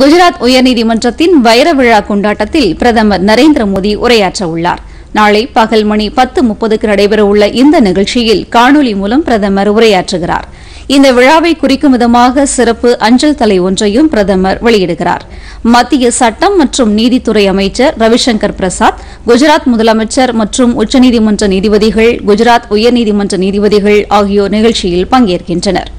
குஜராத் உயர்நீதிமன்றத்தின் வைர விழா கொண்டாட்டத்தில் பிரதமர் நரேந்திர மோடி உரையாற்ற உள்ளார். நாளை பகல் மணி பத்து முப்பதுக்கு நடைபெறவுள்ள இந்த நிகழ்ச்சியில் காணொலி மூலம் பிரதமர் உரையாற்றுகிறார். இந்த விழாவை குறிக்கும் விதமாக சிறப்பு அஞ்சல் தலை ஒன்றையும் பிரதமர் வெளியிடுகிறார். மத்திய சட்டம் மற்றும் நீதித்துறை அமைச்சர் ரவிசங்கர் பிரசாத் குஜராத் முதலமைச்சர் மற்றும் உச்சநீதிமன்ற நீதிபதிகள் குஜராத் உயர்நீதிமன்ற நீதிபதிகள் ஆகியோர் நிகழ்ச்சியில் பங்கேற்கின்றனர்.